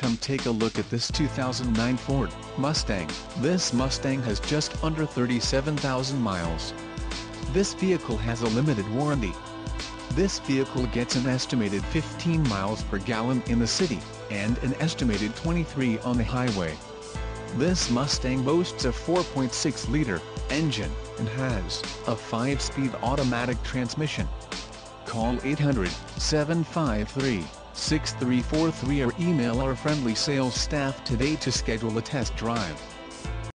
Come take a look at this 2009 Ford Mustang. This Mustang has just under 37,000 miles. This vehicle has a limited warranty. This vehicle gets an estimated 15 miles per gallon in the city, and an estimated 23 on the highway. This Mustang boasts a 4.6-liter engine, and has a 5-speed automatic transmission. Call 800-753-6343 or email our friendly sales staff today to schedule a test drive.